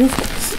Waffles.